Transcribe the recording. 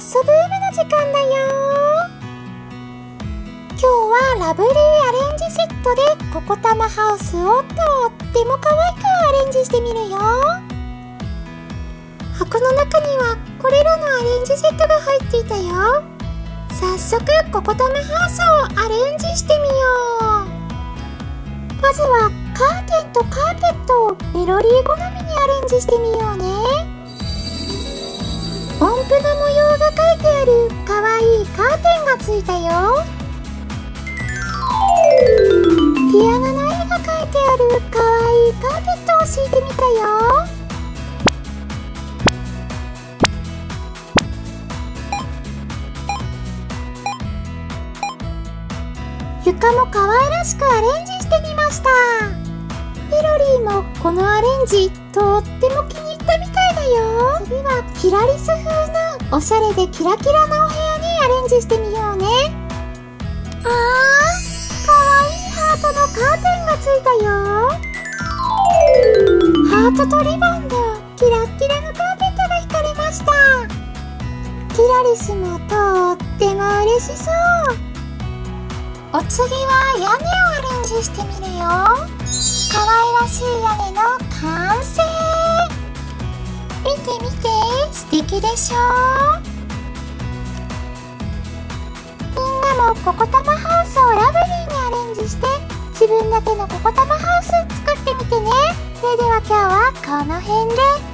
ソブームの時間だよ。今日はラブリーアレンジセットでココタマハウスをとっても可愛くアレンジしてみるよ。箱の中にはこれらのアレンジセットが入っていたよ。早速ココタマハウスをアレンジしてみよう。まずはカーテンとカーペットをメロディー好みにアレンジしてみようね。音符の模るかわいいカーテンがついたよ。ピアノの絵が描いてあるかわいいカーペットを敷いてみたよ。床も可愛らしくアレンジしてみました。ピロリーもこのアレンジとっても気に入ったみたいだよ。次はキラリス風のおしゃれでキラキラなお部屋にアレンジしてみようね。あーかわいいハートのカーテンがついたよ。ハートとリボンでキラッキラのカーペットが引かれました。キラリスもとっても嬉しそう。お次は屋根をアレンジしてみるよ。可愛らしい屋根の完成。敵でしょ？みんなもココタマハウスをラブリーにアレンジして自分だけのココタマハウス作ってみてね。それでは今日はこの辺で。